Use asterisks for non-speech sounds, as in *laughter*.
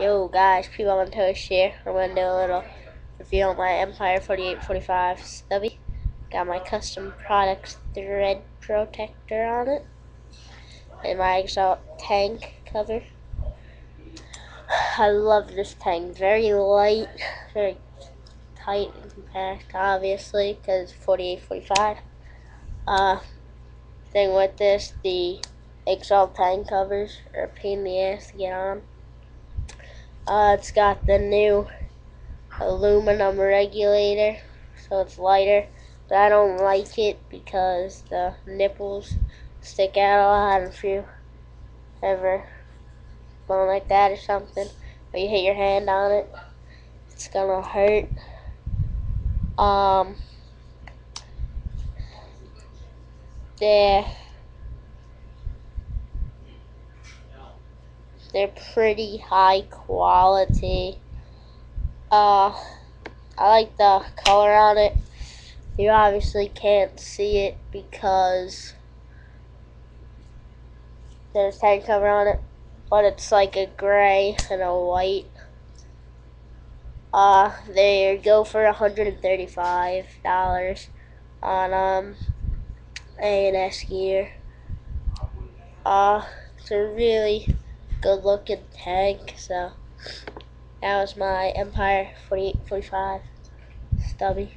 Yo guys, PBalling Towsh here. I'm gonna do a little review on my Empire 4845 stubby. Got my custom products thread protector on it. And my exalt tank cover. *sighs* I love this tank. Very light, very tight and compact, obviously, because 4845. Uh, thing with this, the exalt tank covers are a pain in the ass to get on. Uh, it's got the new aluminum regulator, so it's lighter. But I don't like it because the nipples stick out a lot if you ever going like that or something, or you hit your hand on it, it's gonna hurt. Um, yeah. They're pretty high quality. Uh, I like the color on it. You obviously can't see it because there's tank cover on it, but it's like a gray and a white. Uh, they go for $135 on um, ANS gear. Uh, it's a really good looking tank. So that was my Empire 4845 stubby.